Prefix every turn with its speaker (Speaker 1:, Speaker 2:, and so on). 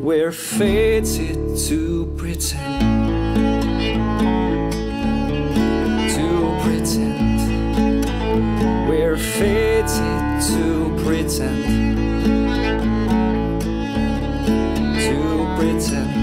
Speaker 1: We're fated to pretend. To pretend. We're fated to pretend. To pretend.